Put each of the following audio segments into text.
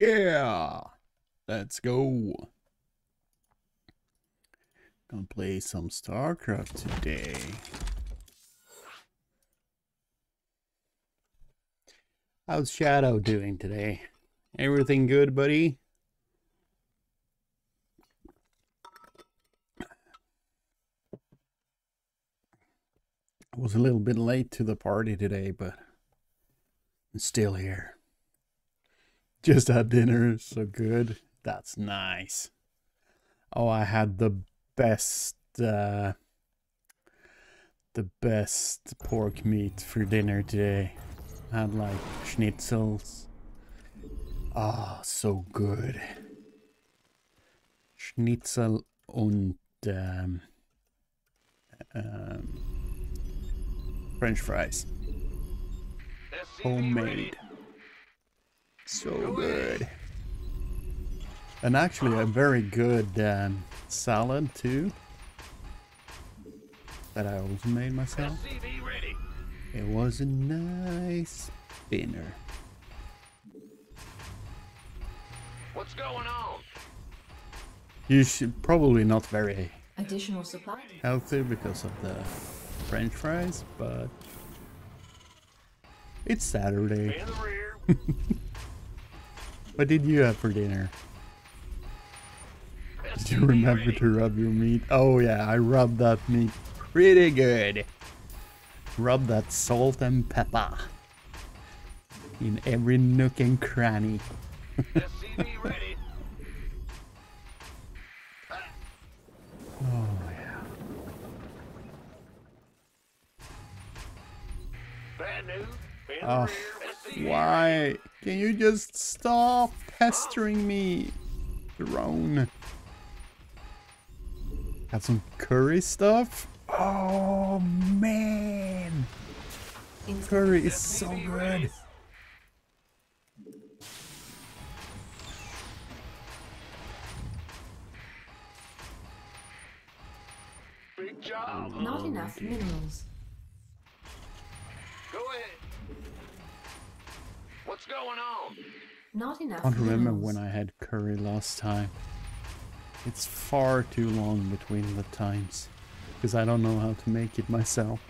Yeah, let's go. Gonna play some StarCraft today. How's Shadow doing today? Everything good, buddy? I was a little bit late to the party today, but I'm still here. Just had dinner, so good. That's nice. Oh, I had the best, uh, the best pork meat for dinner today. I had like schnitzels. Ah, oh, so good. Schnitzel und um, um, French fries. Homemade. So good. And actually a very good um, salad too. That I also made myself. It was a nice dinner. What's going on? You should probably not very Additional supply. healthy because of the french fries, but it's Saturday. In the rear. What did you have for dinner? Did you remember to rub your meat? Oh yeah, I rubbed that meat pretty good. Rub that salt and pepper in every nook and cranny. Oh yeah. Bad news. Oh, why? Can you just stop pestering me, drone? Got some curry stuff? Oh man, curry is so good. Big job. Not enough minerals. Go ahead. What's going on? Not enough. I can't remember when I had curry last time. It's far too long between the times. Because I don't know how to make it myself.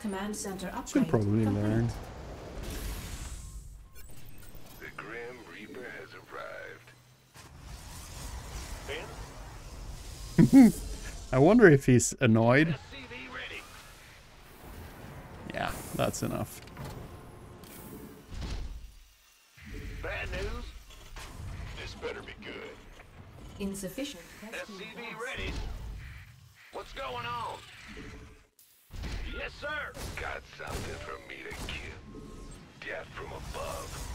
Command center upgrade. Should probably complete. learn. The Grim Reaper has arrived. Ben, I wonder if he's annoyed. Yeah, that's enough. Insufficient. SCV ready. What's going on? Yes, sir. Got something for me to kill. Death from above.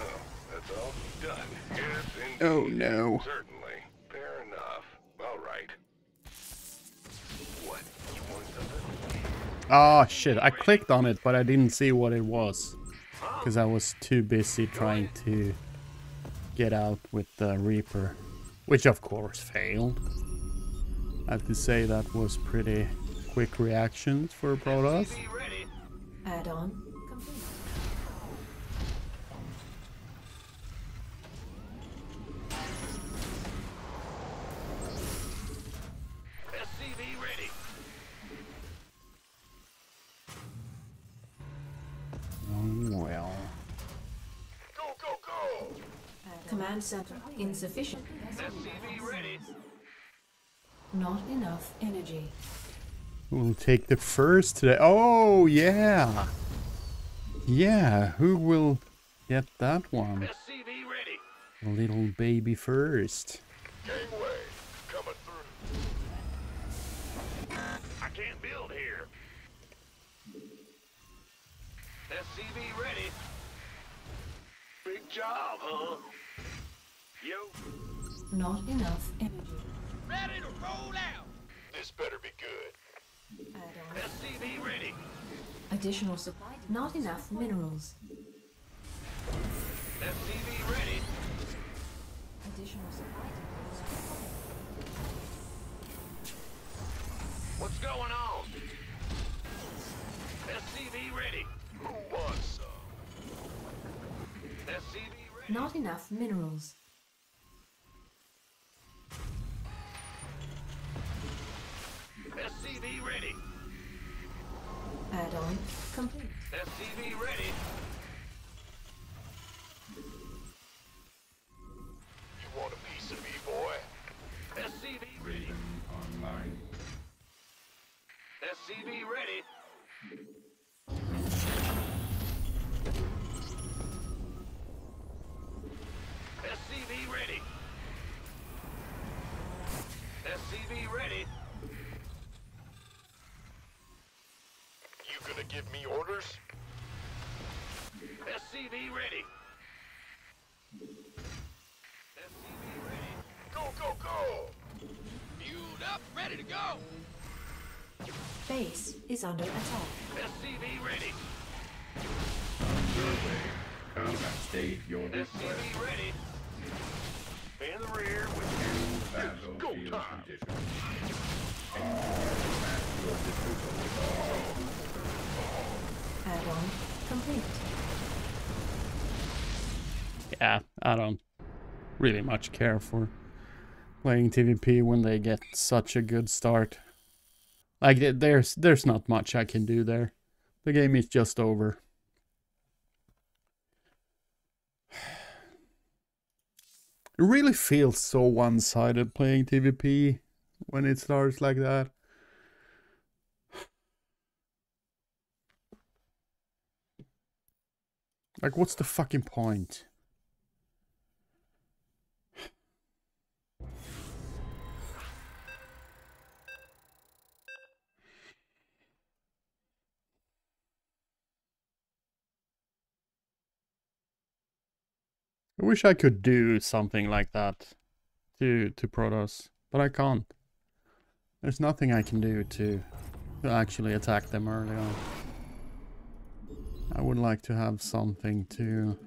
Oh, that's all done. Yes, indeed. Oh no. Certainly. Fair enough. All right. What? You want something? Oh shit, I clicked on it, but I didn't see what it was. Because I was too busy trying to get out with the Reaper. Which of course failed. I have to say that was pretty quick reactions for Protoss. Add ready. Center insufficient. SCV ready. Not enough energy. We'll take the first today. Oh yeah. Yeah, who will get that one? SCV ready. A little baby first. Gangway coming through. I can't build here. SCV ready. Big job, huh? Yo, Not enough energy. ready to roll out. This better be good. Add-on. SCV ready. Additional supply. Not enough minerals. SCV ready. Additional supply. What's going on? SCV ready. Who wants some? SCV ready. Not enough minerals. Add-on complete. SCV ready. Ready to go. Base is under attack. SCV ready. Combat state your request. SCV ready. In the rear with Battlefield Go time. conditions. Combat your. Add-on complete. Yeah, I don't really much care for playing TVP when they get such a good start. Like there's there's not much I can do there. The game is just over. It really feels so one-sided playing TVP when it starts like that. Like what's the fucking point? I wish I could do something like that to to Protoss, but I can't. There's nothing I can do to, to actually attack them early on. I would like to have something to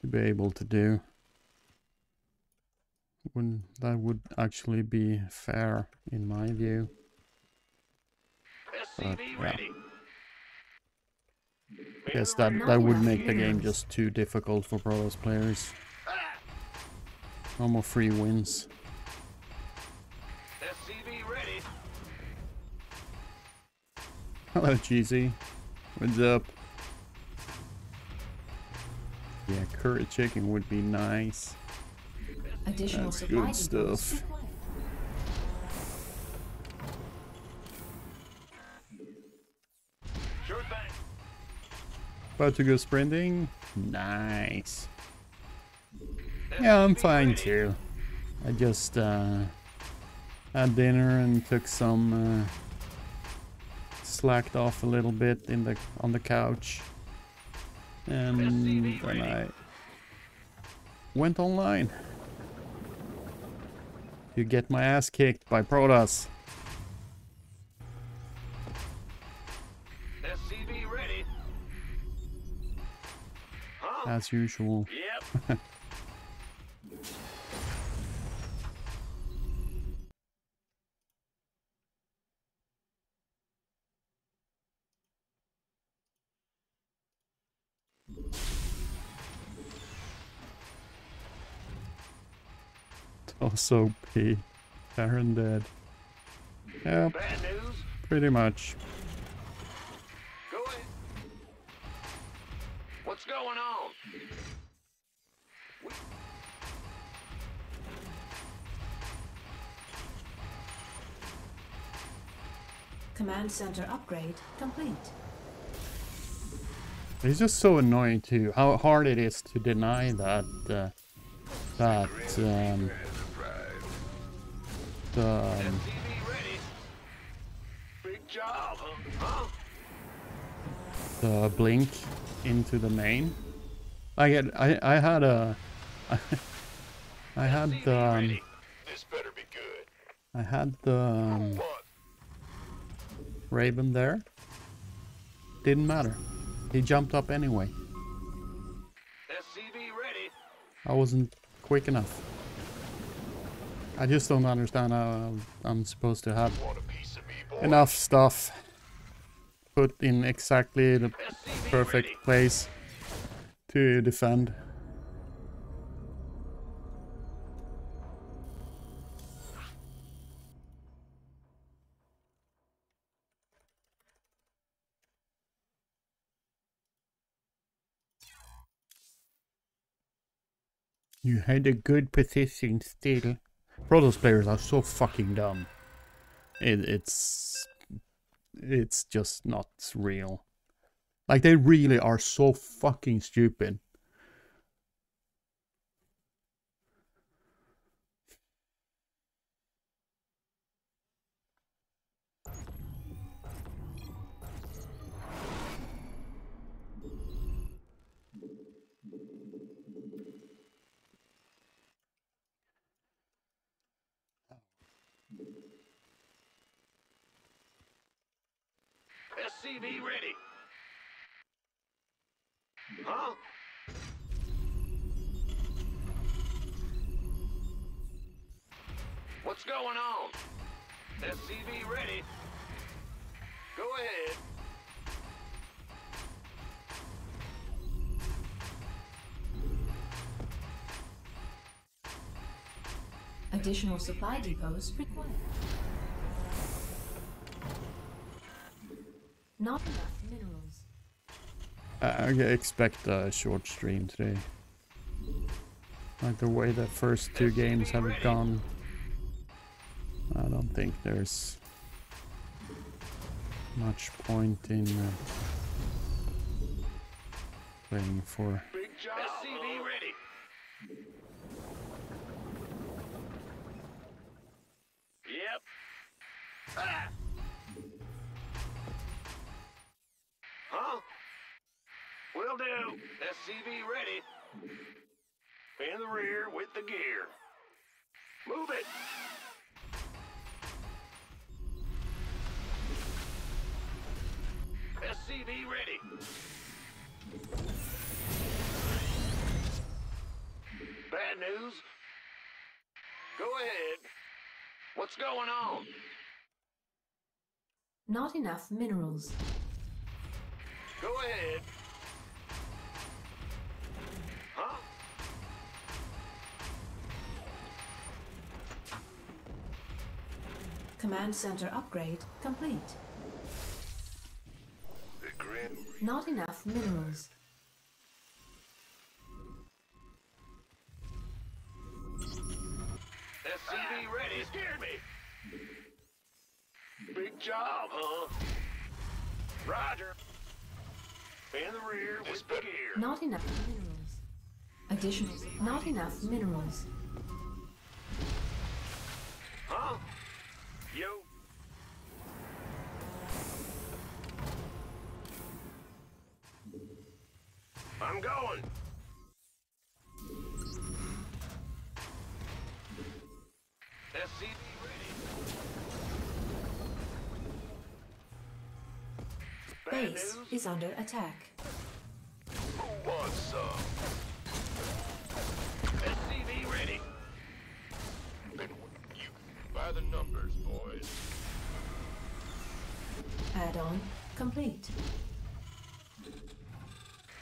to be able to do. Wouldn't that would actually be fair in my view. SCV yeah. Ready. I guess that that would make the game just too difficult for Protoss players. No more free wins. Hello, GZ. What's up? Yeah, curry chicken would be nice. Additional That's good depots stuff. About to go sprinting? Nice. Yeah, I'm fine too. I just uh, had dinner and took some uh, slacked off a little bit in the on the couch, and then. I went online You get my ass kicked by Protoss. As usual. Yep. Also, P. Baron dead. News. pretty much. Command center upgrade complete. It's just so annoying too how hard it is to deny that uh, that um, the um, SCV ready. Big job, huh? Huh? the blink into the main. I it, I I had a I had the um, ready. This better be good. I had the um, What? Raven there. Didn't matter. He jumped up anyway. SCV ready. I wasn't quick enough. I just don't understand how I'm supposed to have Want a piece of me, enough stuff put in exactly the perfect place to defend. You had a good position still. Protoss players are so fucking dumb. It, it's it's just not real. Like they really are so fucking stupid. Additional supply depots required. Not enough minerals. I, expect a short stream today. Like the way the first two games have gone. I don't think there's much point in uh, playing for Not enough minerals. Go ahead. Huh? Command center upgrade complete. The grim Not enough minerals. Job, huh? Roger. In the rear. Not enough minerals. Additional. Not enough minerals. Under attack. who wants some? SCV ready. Been you by the numbers, boys. Add-on complete.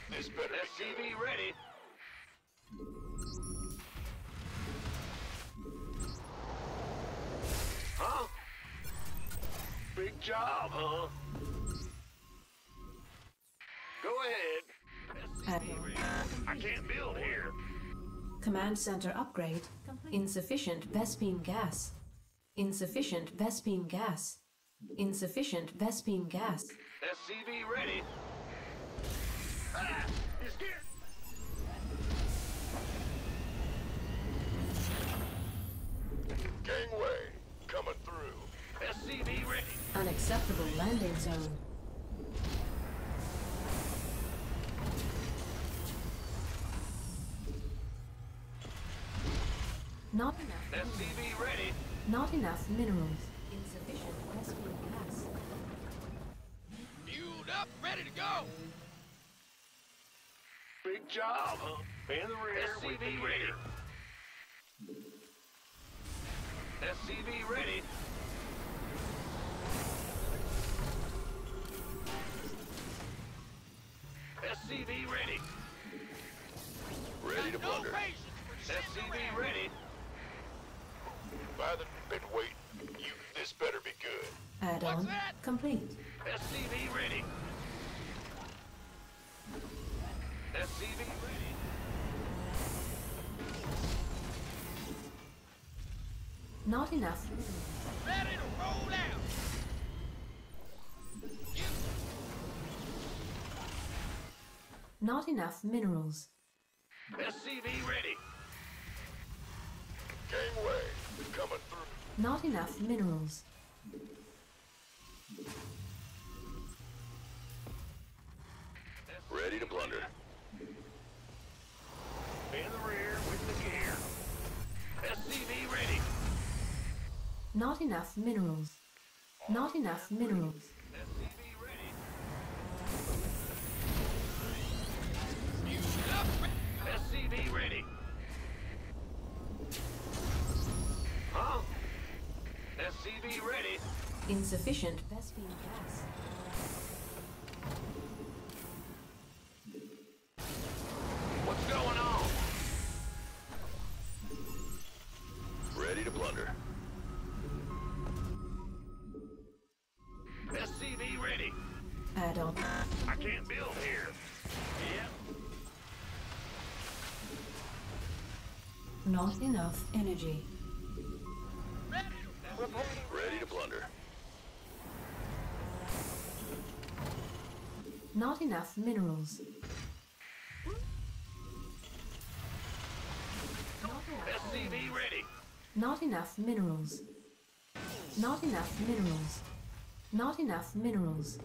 This better. SCV ready. Huh? Big job, huh? Can't build here. Command center upgrade. Insufficient Vespene gas. Insufficient Vespene gas. Insufficient Vespene gas. SCV ready. Ah! You're. Gangway coming through. SCV ready. Unacceptable landing zone. Not enough. SCV ready. Not enough minerals. Insufficient Vespene gas. Fueled up, ready to go. Big job, huh? In the rear with the ready. SCV ready. better be good. Add-on complete. SCV ready. SCV ready. Not enough. Ready to roll out. Not enough minerals. SCV ready. Gangway, coming. Not enough minerals. Ready to blunder. In the rear with the gear. SCV ready. Not enough minerals. Not enough minerals. SCV ready. SCV ready. SCV ready. Insufficient Vespene gas. What's going on? Ready to blunder. SCV ready. Add on. I can't build here. Yep. Not enough energy. Enough minerals. SCV ready. Not enough minerals. Not enough minerals. Not enough minerals.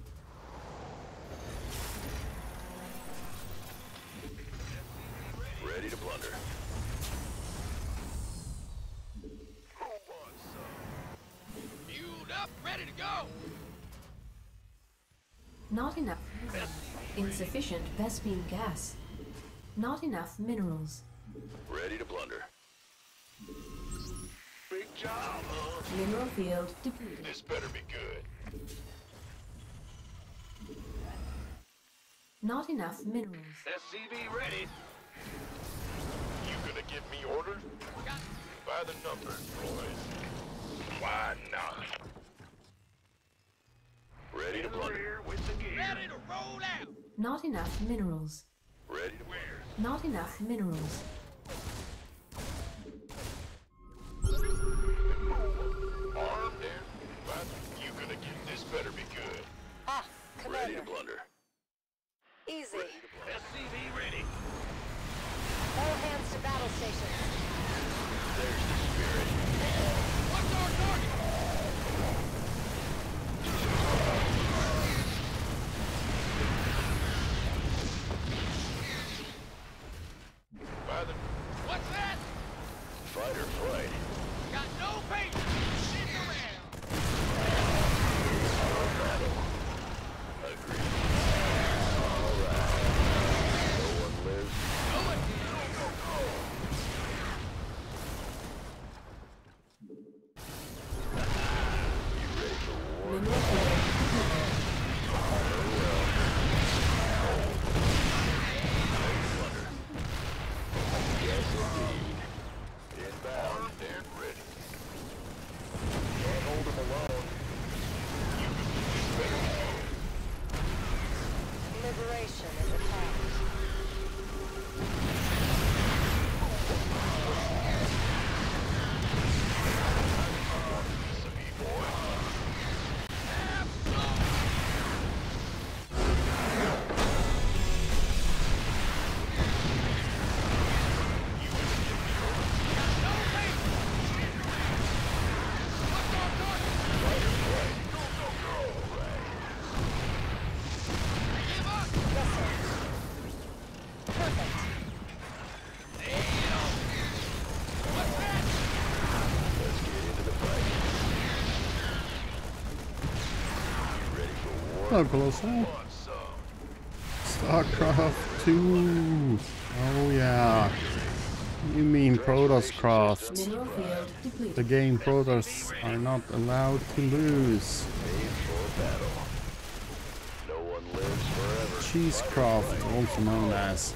Insufficient Vespene gas. Not enough minerals. Ready to blunder. Big job, huh? Mineral field depleted. This better be good. Not enough minerals. SCV ready. You gonna give me orders? By the numbers, boys. Why not? Ready to In the with the gear. Ready to roll out. Not enough minerals. Ready to blunder. Not enough minerals. Armed and by. You gonna get this better be good. Ah, Ready to blunder. Easy. SCV ready. All hands to battle stations. Close Want? StarCraft 2. Oh, yeah. You mean Protoscraft. The game Protoss are not allowed to lose. Cheesecraft, also known as.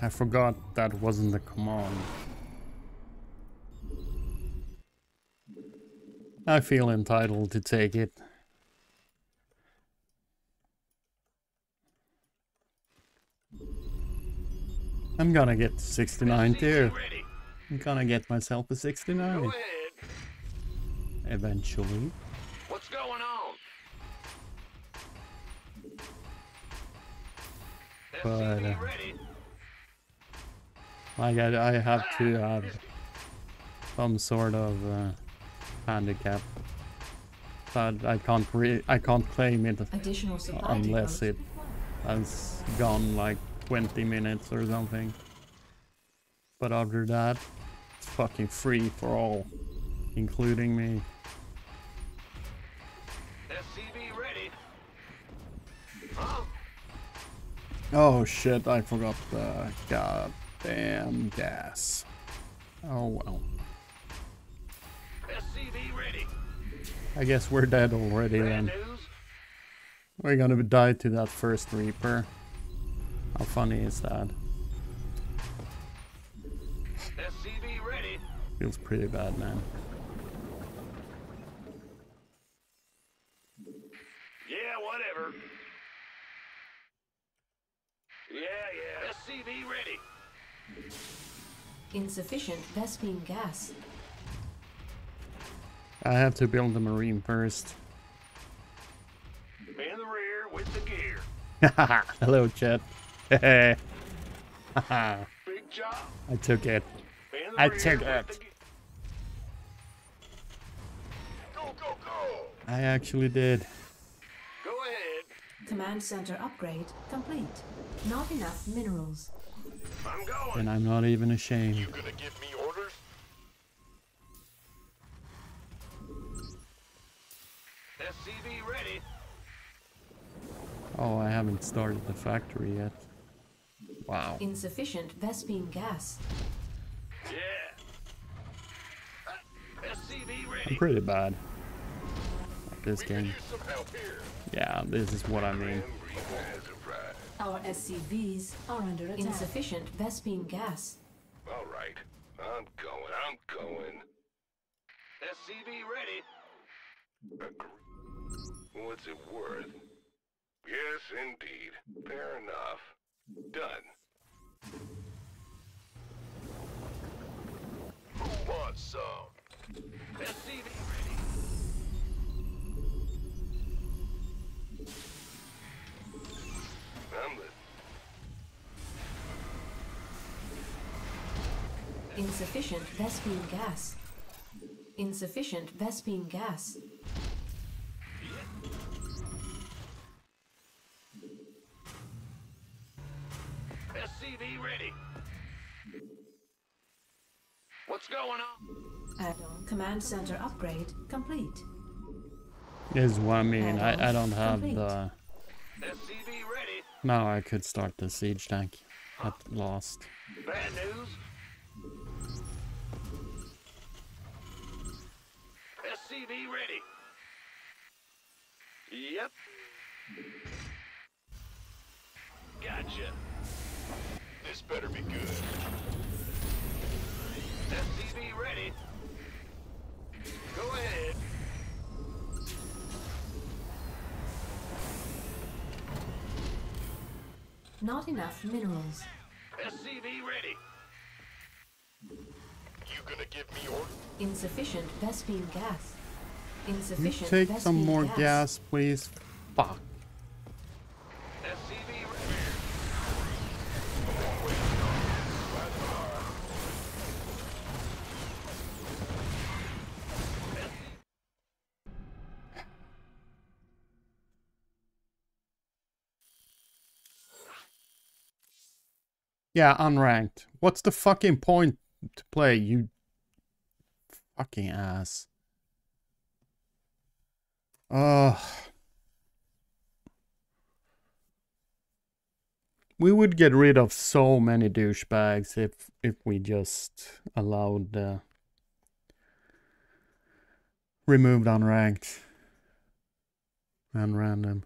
I forgot that wasn't the command. I feel entitled to take it. I'm gonna get 69 too. I'm gonna get myself a 69 eventually. What's going on? But, uh. Like I, I have to have some sort of uh, handicap. But I can't re I can't claim it unless it has gone like 20 minutes or something. But after that, it's fucking free for all, including me. SCV ready. Huh? Oh shit, I forgot the goddamn gas. Oh well. SCV ready. I guess we're dead already then. We're gonna die to that first Reaper. How funny is that? SCV ready. Feels pretty bad, man. Yeah, whatever. Yeah, yeah. SCV ready. Insufficient Vespene gas. I have to build the Marine first. In the rear with the gear. Hello, chat. I Big job. I took it. I took it. Go, go, go. I actually did. Go ahead. Command center upgrade complete. Not enough minerals. I'm going. And I'm not even ashamed. You gonna give me orders? SCV ready. Oh, I haven't started the factory yet. Wow. Insufficient Vespene gas. Yeah. Uh, SCV I'm pretty bad at this We game. use some help here. Yeah, this is what I mean. Reaper has arrived. Our SCVs are under attack. Insufficient Vespene gas. All right. I'm going. I'm going. SCV ready. What's it worth? Yes, indeed. Fair enough. Done. Who wants some? SCV ready. I'm Insufficient Vespene gas. Insufficient Vespene gas. SCV ready. What's going on? Add-on command center upgrade complete. This is what I mean. I, I don't have complete. the... SCV Now I could start the siege tank at last. Bad news. SCV ready. Yep. Gotcha. This better be good. SCV ready. Go ahead. Not enough minerals. SCV ready. You gonna give me orders? Insufficient Vespene gas. Insufficient. You take Vespene some more gas. gas, please. Fuck. SCV ready. Yeah, unranked. What's the fucking point to play, you fucking ass? Ugh. We would get rid of so many douchebags if if we just allowed uh, removed unranked and random.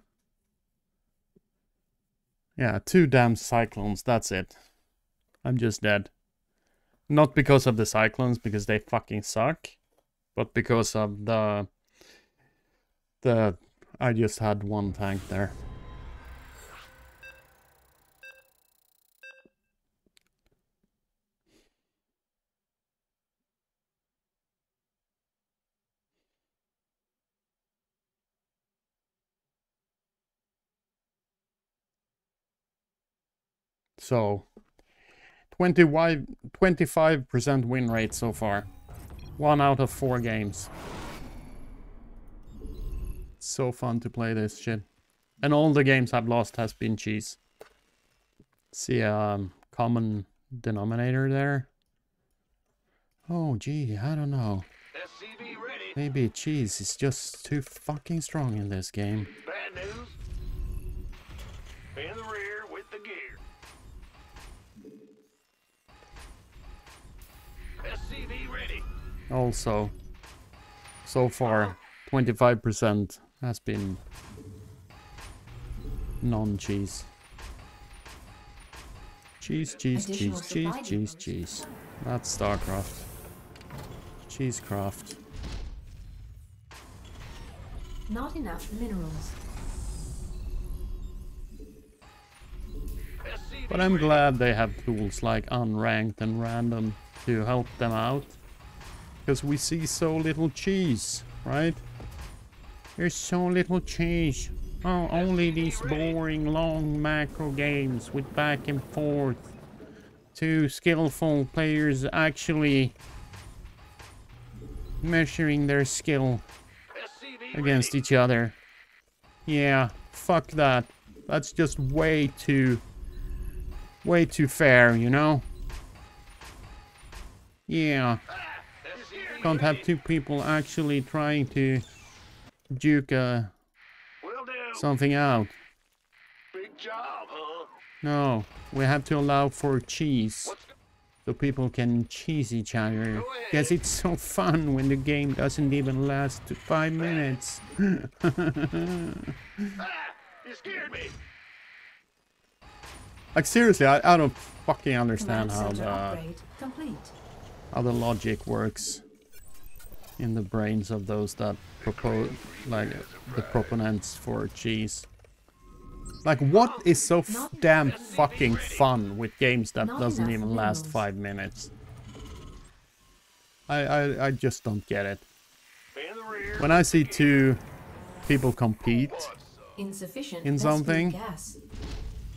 Yeah, two damn cyclones, that's it. I'm just dead. Not because of the cyclones, because they fucking suck, but because of the the I just had one tank there. So 25 25% win rate so far. One out of four games. So fun to play this shit. And all the games I've lost has been cheese. See a um, common denominator there? Oh gee, I don't know. Maybe cheese is just too fucking strong in this game. Also, so far, 25% has been non-cheese. Cheese, cheese, Additional cheese, cheese, cheese, cheese. That's StarCraft. Cheesecraft. Not enough minerals. But I'm glad they have tools like unranked and random to help them out. Because we see so little cheese, right? There's so little cheese. Oh, only these boring long macro games with back and forth. Two skillful players actually measuring their skill against each other. Yeah, fuck that. That's just way too way too fair, you know? Yeah, can't have two people actually trying to duke uh, something out. Big job, huh? No, we have to allow for cheese so people can cheese each other. Go Because it's so fun when the game doesn't even last five minutes. Ah, you scared me. Like seriously, I, I don't fucking understand how the how the logic works in the brains of those that propose like the proponents for cheese. Like what is so f- damn fucking fun with games that doesn't even last five minutes? I, I I just don't get it. In the rear. When I see two people compete, In something?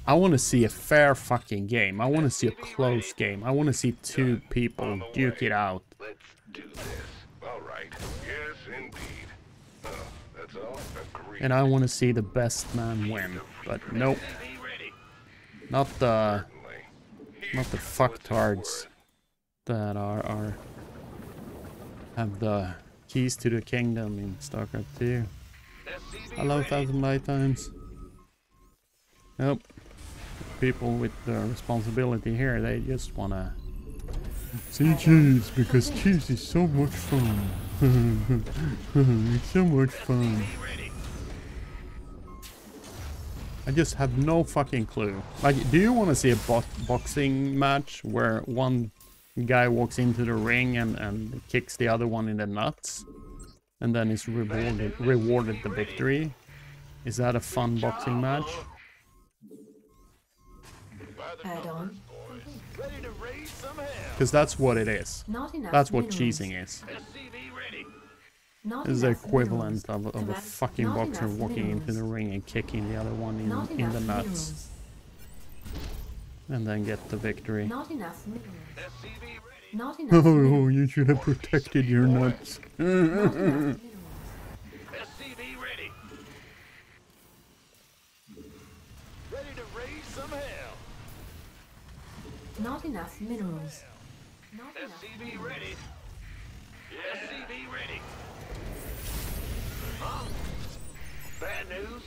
I want to see a fair fucking game. I want to see a close game. I want to see two people duke it out. Let's do this. All right. Yes, indeed. Oh, that's all. Agreed. And I want to see the best man win. But nope, not the not the fucktards that are are have the keys to the kingdom in StarCraft 2. SCV Hello. Thousand Lifetimes. Nope. People with the responsibility here, they just wanna see cheese because cheese is so much fun. it's so much fun. I just have no fucking clue. Like, do you want to see a bo- boxing match where one guy walks into the ring and, and kicks the other one in the nuts, and then is rewarded rewarded the victory? Is that a fun boxing match? By the Add on. Because that's what it is. Not enough That's what minerals. cheesing is. SCV ready. Not Is the equivalent of, of a fucking not boxer enough walking into the ring and kicking the other one Not in, in the enough nuts, and then get the victory. minerals. Not enough minerals. Not enough Oh, minerals. you should have protected your nuts. Not enough minerals. SCV ready. Ready to raise some hell. Not enough minerals. Not enough. SCV ready. SCV ready. Huh? Bad news?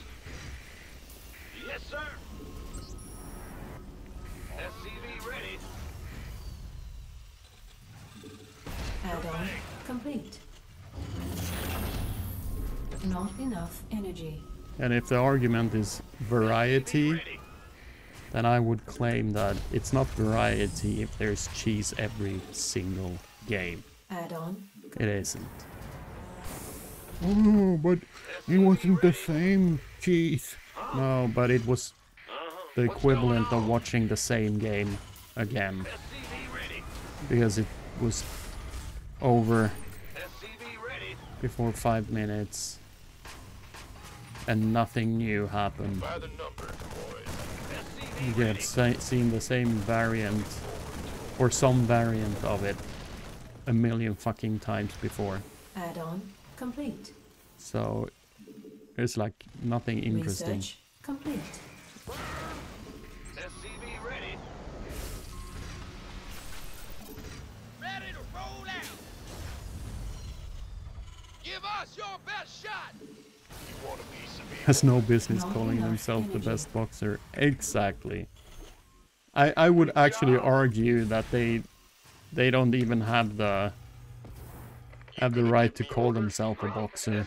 Yes, sir. SCV ready. Add-on complete. Not enough energy. And if the argument is variety, Ready. Then I would claim that it's not variety if there's cheese every single game. Add-on. It isn't. Oh, but it wasn't the same cheese. No, but it was the equivalent of watching the same game again. SCV ready. Because it was over before five minutes and nothing new happened. By the numbers, boys. You SCV get ready. sa- seen the same variant or some variant of it a million fucking times before. Add-on complete. So it's like nothing interesting. Research complete. SCV ready. Ready to roll out. Give us your best shot. Has no business calling himself the best boxer. Exactly. I I would actually argue that they they don't even have the have the right to call themselves a boxer.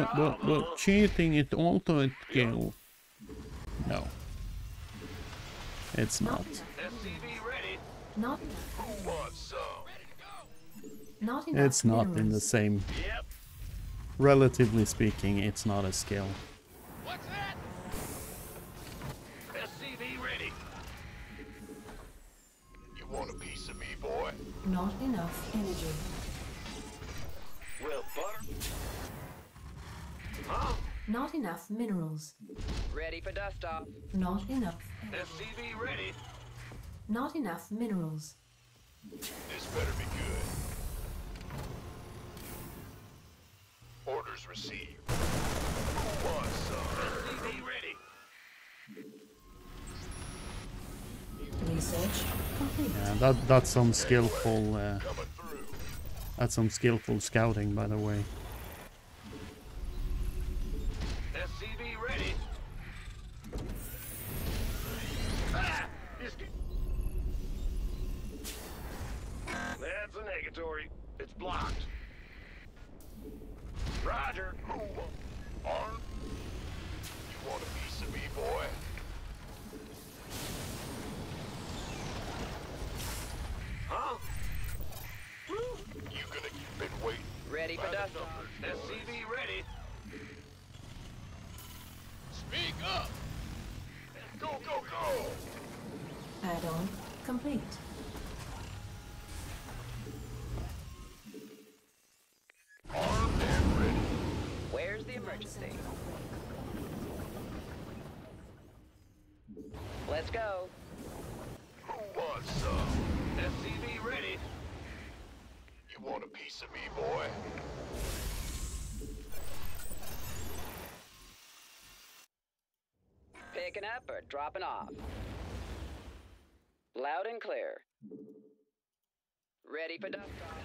Big but, but cheating is also a skill. No. It's not. Not Who wants some? not It's not in the same. Yep. Relatively speaking, it's not a skill. What's that? SCV ready. You want a piece of me, boy? Not enough energy. Well, butter. Huh? Not enough minerals. Ready for dust off. Not enough. SCV ready. Not enough minerals. This better be good. Orders received. Who wants some? SCV ready. Research complete. Yeah, that that's some skillful. Uh, that's some skillful scouting, by the way. Blocked. Roger. Who wa- Arm? You want a piece of me, boy? Huh? You gonna been waiting? Ready for By the dust off. numbers, boys. SCV ready. Speak up! Go, go, go! Add-on complete. Picking up or dropping off? Loud and clear. Ready for dust off.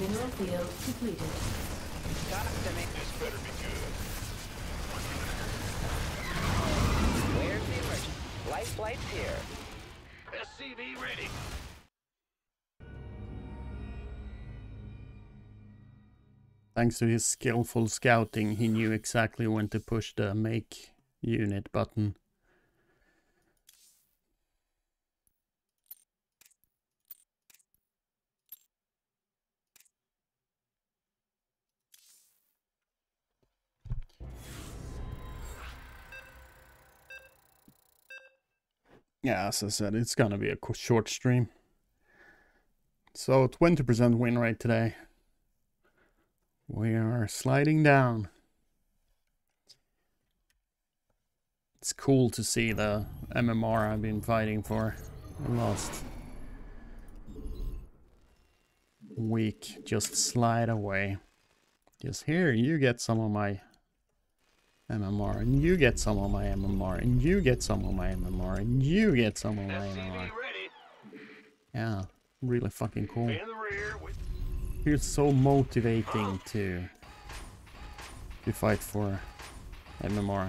Mineral field completed. Talk to me. This better be good. Where's the emergency? Life flight's here. SCV ready. Thanks to his skillful scouting, he knew exactly when to push the make unit button. Yeah, as I said, it's gonna be a short stream. So 20% win rate today. We are sliding down. It's cool to see the MMR I've been fighting for the last week just slide away. Just here, you get some of my MMR, and you get some of my MMR, and you get some of my MMR, and you get some of my MMR. Yeah, really fucking cool. Feels so motivating to to fight for MMR.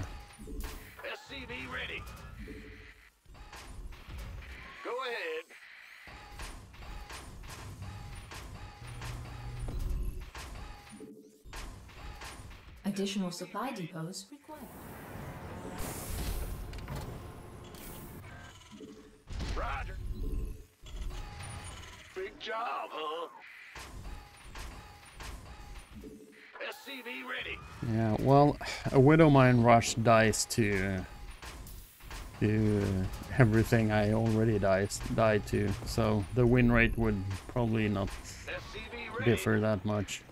Additional supply depots required. Roger. Big job, huh? SCV ready. Yeah, well, a Widowmine rush dies to to everything I already dies died to, so the win rate would probably not differ that much.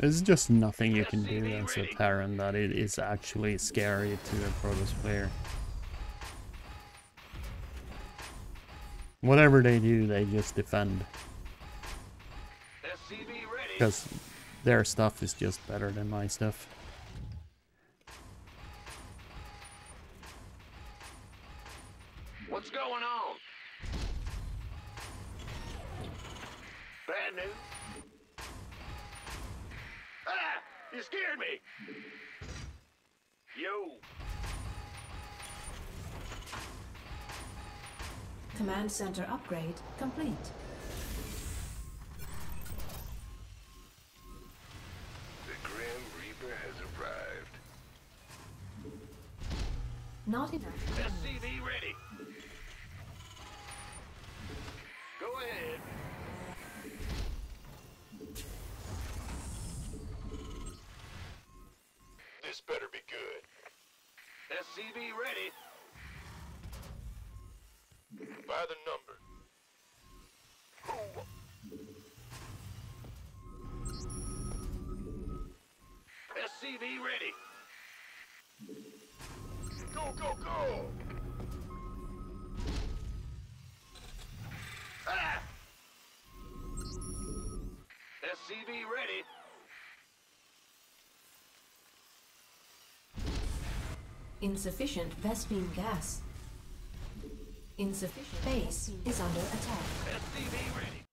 There's just nothing you can do as a Terran that it is actually scary to a Protoss player. Whatever they do, they just defend. Because their stuff is just better than my stuff. What's going on? Bad news? You scared me! Yo! Command center upgrade complete. The Grim Reaper has arrived. Not enough. This better be good. SCV ready. By the number. SCV ready. Go, go, go! Ah! SCV ready. Insufficient Vespene gas. Insufficient base is under attack. SCV ready.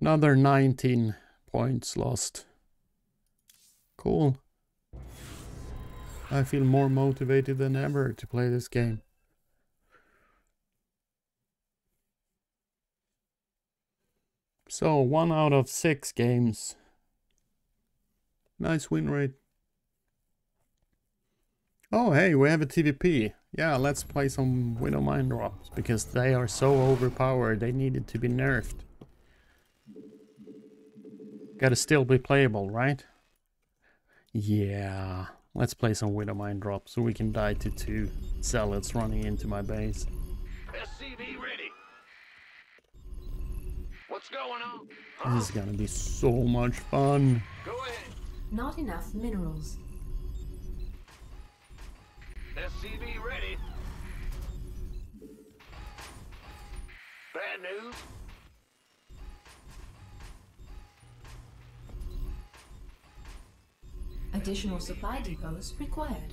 Another 19 points lost. Cool. I feel more motivated than ever to play this game. So, one out of six games. Nice win rate. Oh, hey, we have a TVP. Yeah, let's play some Widow Mine Drops because they are so overpowered, they needed to be nerfed. Gotta still be playable, right? Yeah. Let's play some Widow Mine Drop so we can die to two zealots running into my base. SCV ready. What's going on? This is gonna be so much fun. Go ahead. Not enough minerals. SCV ready. Bad news? Additional supply depots required.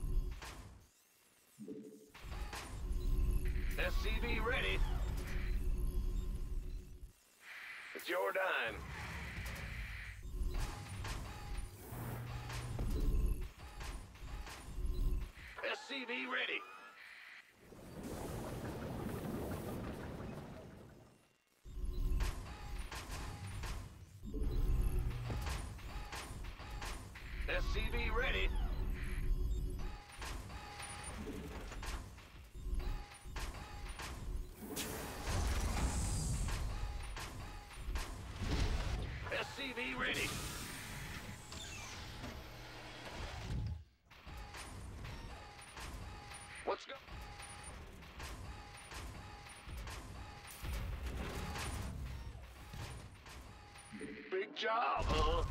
Job.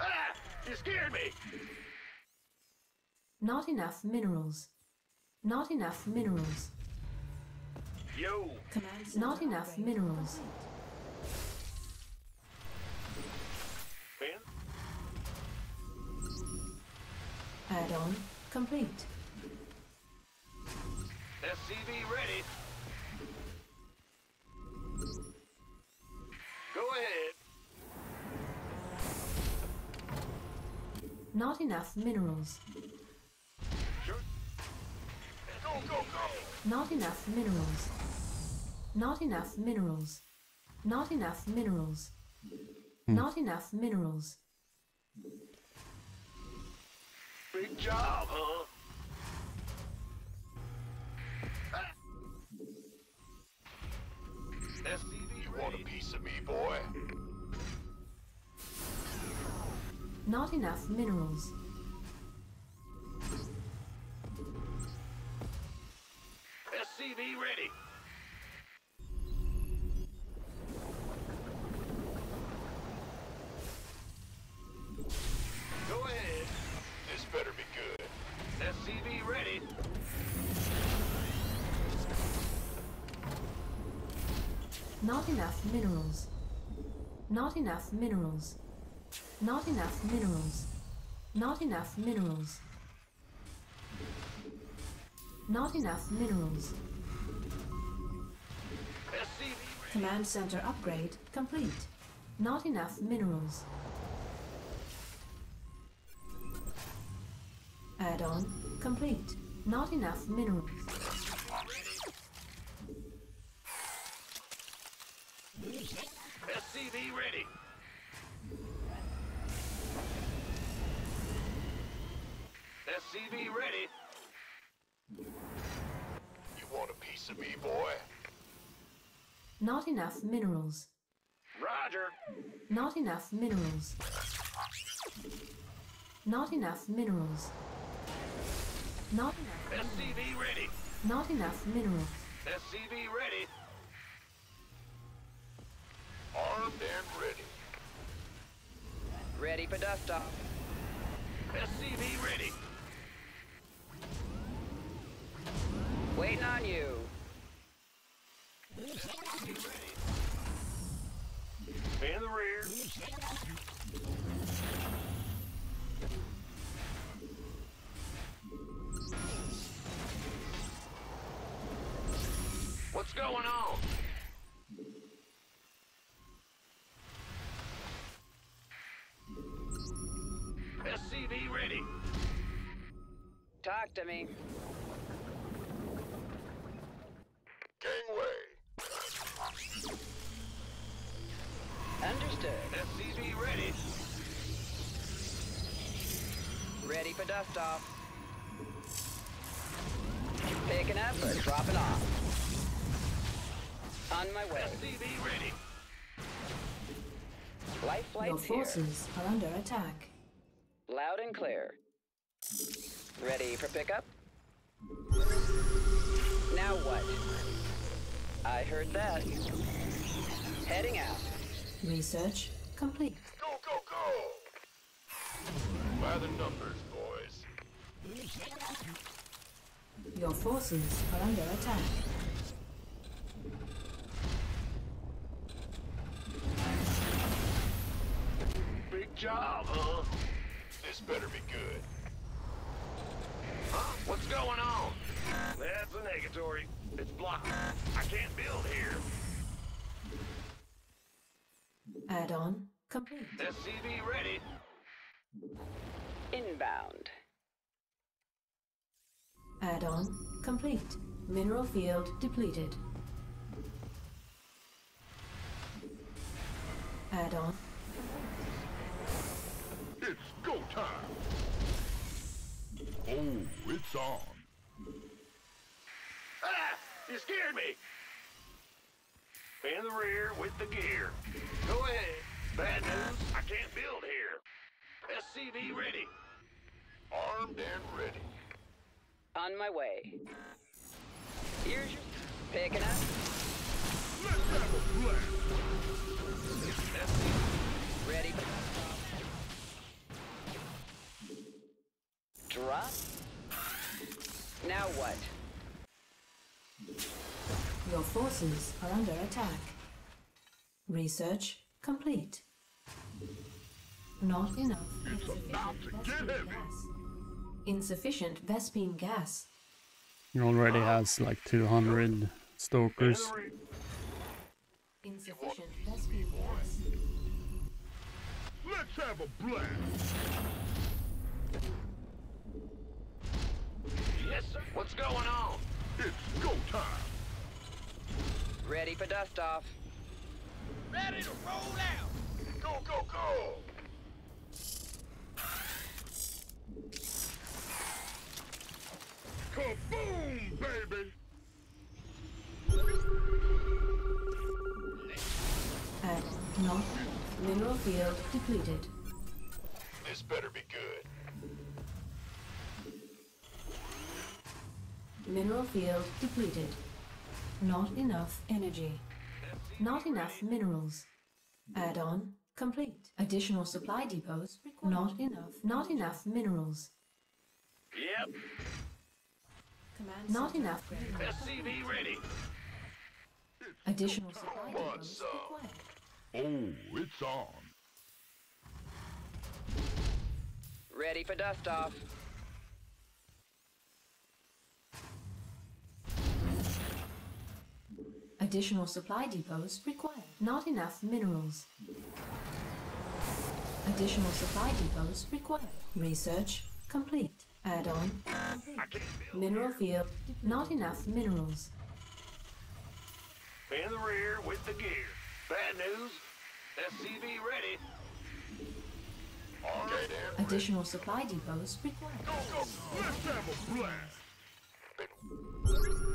Ah! You scared me! Not enough minerals. Not enough minerals. Yo! Command Not enough minerals. Not enough minerals. Go, go, go. Not enough minerals. Not enough minerals. Not enough minerals. Not enough minerals. Hmm. Big job, huh? Not enough minerals. SCV ready. Go ahead. This better be good. SCV ready. Not enough minerals. Not enough minerals. Not enough minerals. Not enough minerals. Not enough minerals. Command center upgrade complete. Not enough minerals. Add-on complete. Not enough minerals. SCV ready. SCV ready. You want a piece of me, boy? Not enough minerals. Roger. Not enough minerals. Not enough minerals. Not enough. SCV ready. Not enough minerals. SCV ready. Armed and ready. Ready for dust off. SCV ready. Waiting on you. In the rear. What's going on? SCV ready. Talk to me. Dust off. Picking up or dropping off. On my way. SCV ready. Life flights Your flight's here. forces are under attack. Loud and clear. Ready for pickup? Now what? I heard that. Heading out. Research complete. Your forces are under attack. Big job, huh? This better be good. Huh? What's going on? That's a negatory. It's blocked. I can't build here. Add-on complete. SCV ready. Inbound. Add-on complete. Mineral field depleted. Add-on It's go time. Oh, it's on. Ah! You scared me! In the rear with the gear. Go ahead. Bad news, I can't build here. SCV ready. Armed and ready. On my way. Here's your... Picking up. Let's have a blast. Ready. Drop. Now what? Your forces are under attack. Research complete. Not enough. It's about to get Industrial heavy. gas. Insufficient Vespene gas. He already has like 200 stalkers. Insufficient Vespene gas. Let's have a blast. Yes, sir. What's going on? It's go time. Ready for dust off. Ready to roll out. Go, go, go. Kaboom, baby. At North Mineral field depleted. This better be good. Mineral field depleted. Not enough energy. Not enough minerals. Add-on complete. Additional supply depots required. Not enough. Not enough minerals. Yep. Command not enough. SCV ready. Additional supply Come on, depots required. Oh, it's on. Ready for dust off. Additional supply depots required. Not enough minerals. Additional supply depots required. Research complete. Add-on. Mineral field. Not enough minerals. In the rear with the gear. Bad news. SCV ready. Okay. Additional supply depots required. Go, go. Let's have a blast.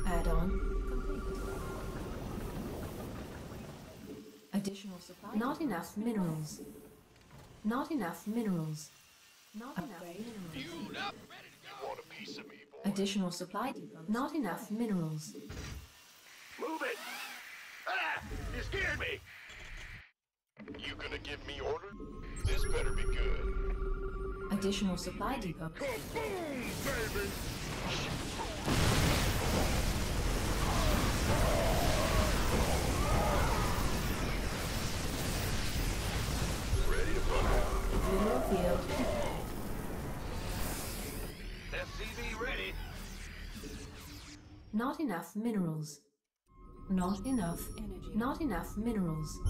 Add-on complete. Additional supply. Not enough minerals. Not enough minerals. Not enough minerals. Up, ready to go. You want a piece of me. Additional supply depots. Not enough minerals. Move it. Ah! You scared me. You gonna give me order? This better be good. Additional supply depots. Kaboom, baby. Ready to fire. Mineral field. Not enough minerals. Not enough energy. Not enough minerals.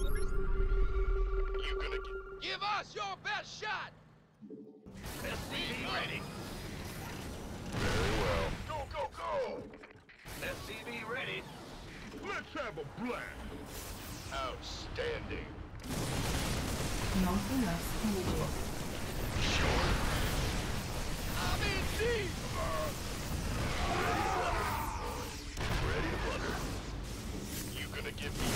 You gonna give us your best shot. SCV ready. Very well. Go, go, go. SCV ready. Let's have a blast. Outstanding. Not enough energy. I'm in deep. Give me?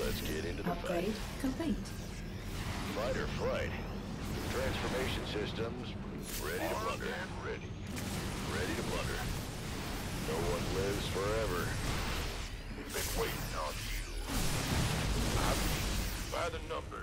Let's get into the Upgrade fight. complete. Fight or flight. Transformation systems ready to blunder. Ready. Ready to blunder. Lives forever. Been waiting on you. I'm by the numbers,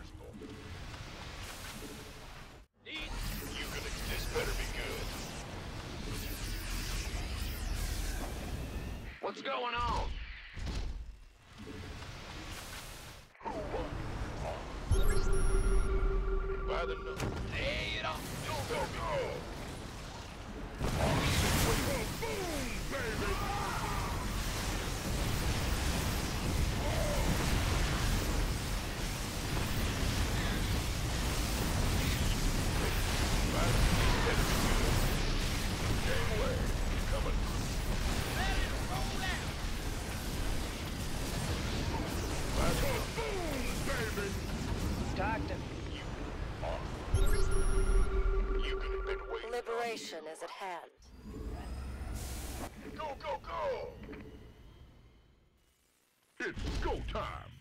been waiting. Is at hand. Go, go, go! It's go time!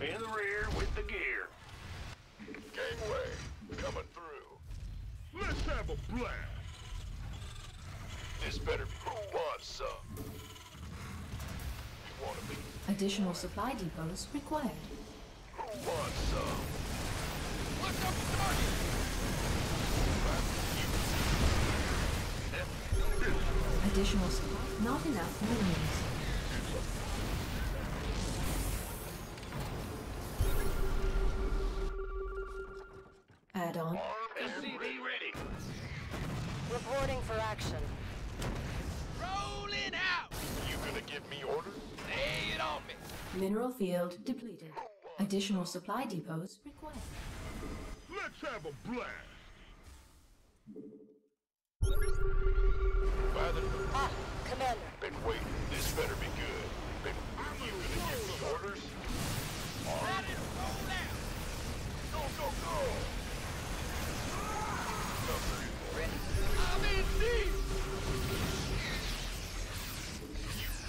In the rear with the gear. Gangway, coming through. Let's have a blast! This better be who wants some? You wanna be Additional supply depots required. who wants some? What's up, target? Additional supply. Not enough minerals. Add-on. SCV ready. Reporting for action. Rolling out! You gonna give me orders? Lay it on me. Mineral field depleted. Additional supply depots required. Let's have a blast! By the Ah, Commander. Been waiting. This better be good. Been you gonna give me orders? All right. Go, go, go! I'm in deep!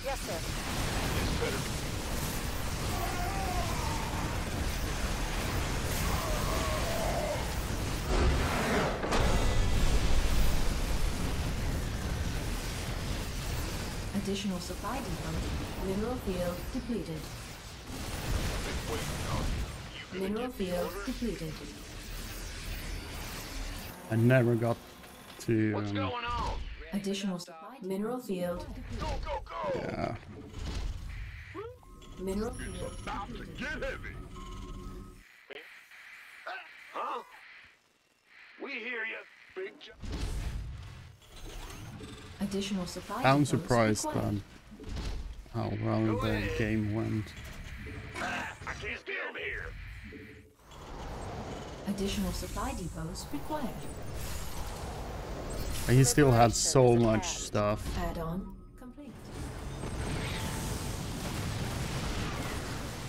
Yes, sir. Additional supply depot. Mineral field depleted. been waiting on you. You gonna Mineral field depleted. I never got to. What's Um, going on? Additional supply. Mineral field. Go, go, go! yeah. Mineral field. About to get heavy! Huh? We hear you, big job. Additional supply I'm depots surprised required. on how well the game went. I can't still here. Additional supply depots required. He still had so much attached. stuff. Add-on complete.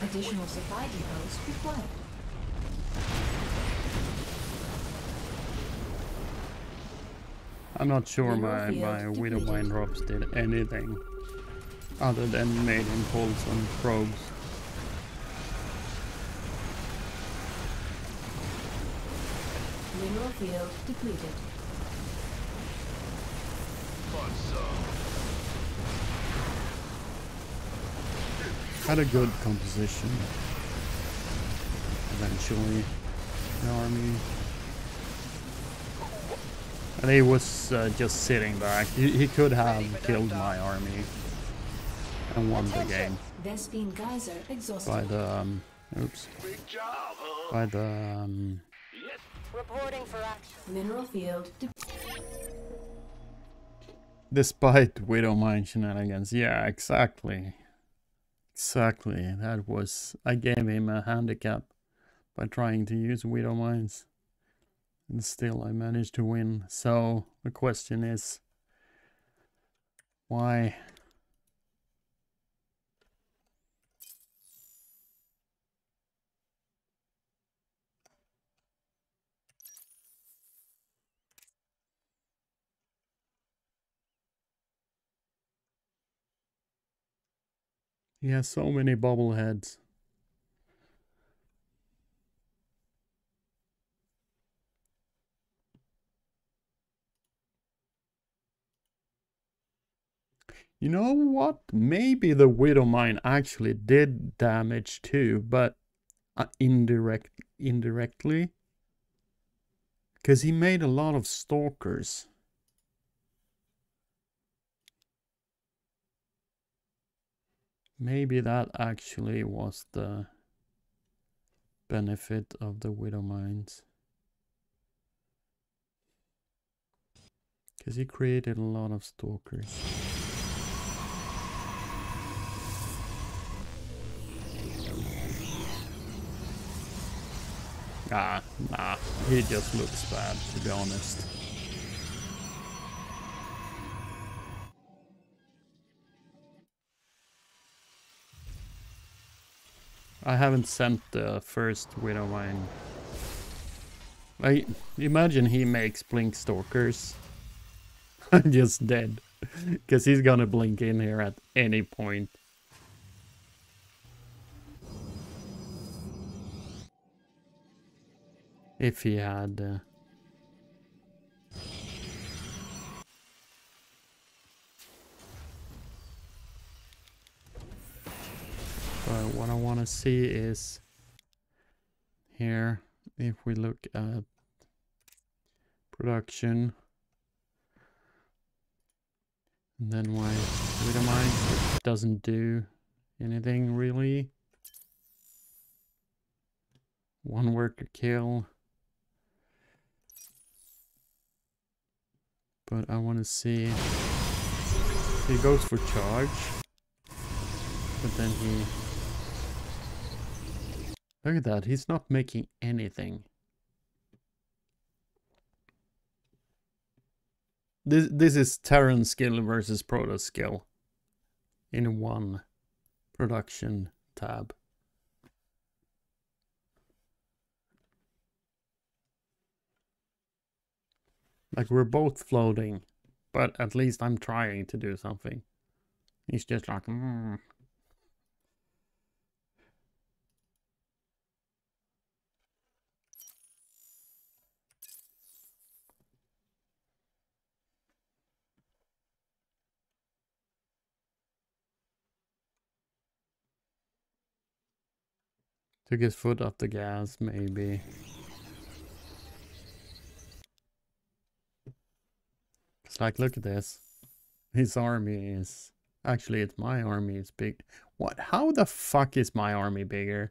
Additional supply depots required. I'm not sure my, my Widow depleted. Drops did anything other than made him pull some probes. Mineral field depleted. Had a good composition. Eventually, the army. And he was uh, just sitting back. He, he could have killed my army and won the game Vespene geyser exhausted. by the um, oops Big job, huh? by the um, Yes. Reporting for action. Mineral field de- despite Widow Mine shenanigans. Yeah, exactly. Exactly. That was. I gave him a handicap by trying to use Widow Mines. And still, I managed to win. So, the question is why? He has so many bobbleheads. You know what? Maybe the Widow Mine actually did damage too, but uh, indirect, indirectly. Because he made a lot of stalkers. Maybe that actually was the benefit of the Widow Mines. Because he created a lot of stalkers. Ah, nah, he just looks bad, to be honest. I haven't sent the first Widow Mine. I imagine he makes Blink Stalkers. I'm just dead. Because he's gonna blink in here at any point. If he had... Uh, But what I want to see is here, if we look at production. And then why Widowmine doesn't do anything really. One worker kill. But I want to see. He goes for charge. But then he... Look at that, he's not making anything. This this is Terran skill versus Protoss skill in one production tab. Like we're both floating, but at least I'm trying to do something. He's just like, mm. Took his foot off the gas, maybe. It's like, look at this. His army is... Actually, it's my army is big. What? How the fuck is my army bigger?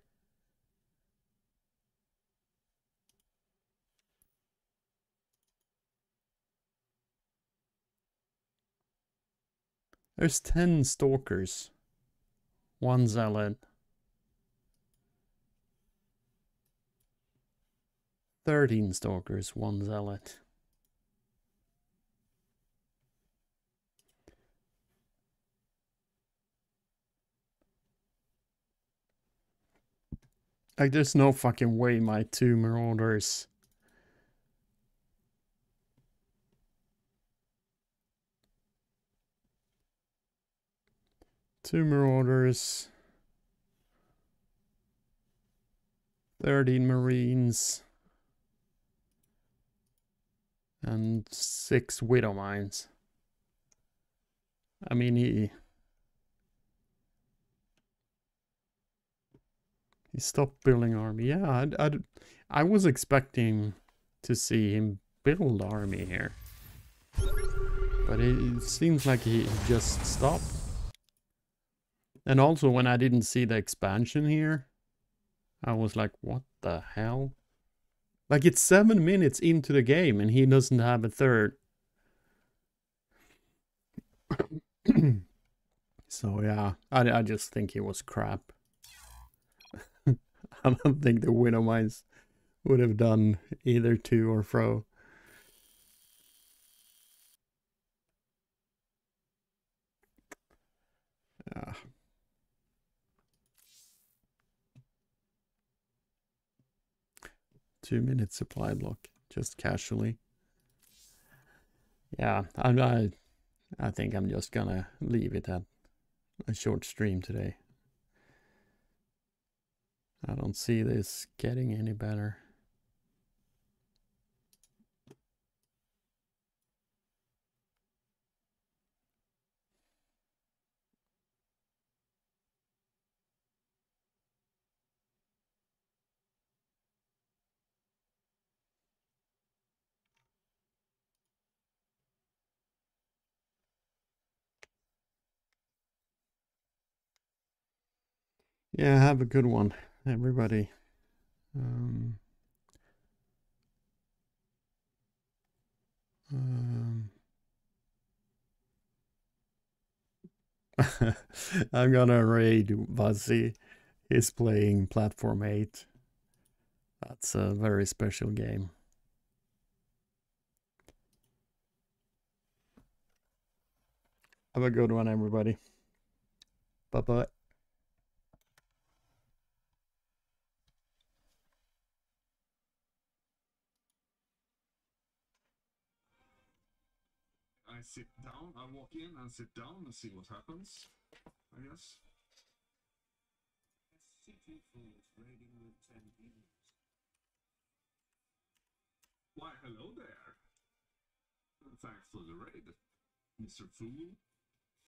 There's 10 stalkers. One zealot. 13 stalkers, one zealot. Like, there's no fucking way my two marauders. Two marauders. 13 marines. And six widow mines. I mean, he He stopped building army. Yeah, I, I, I was expecting to see him build army here. But it, it seems like he just stopped. And also when I didn't see the expansion here, I was like, what the hell? Like it's seven minutes into the game and he doesn't have a third. so yeah, I, I just think he was crap. I don't think the Widow Mines would have done either to or fro. Yeah. Two minute supply block, just casually. Yeah, I'm, I, I think I'm just gonna leave it at a short stream today. I don't see this getting any better. Yeah, have a good one everybody. Um, um, I'm gonna raid Vazzy. He's playing Platform 8. That's a very special game. Have a good one, everybody. Bye bye. I sit down, I walk in and sit down and see what happens, I guess. Why, hello there. Thanks for the raid, Mr. Fool.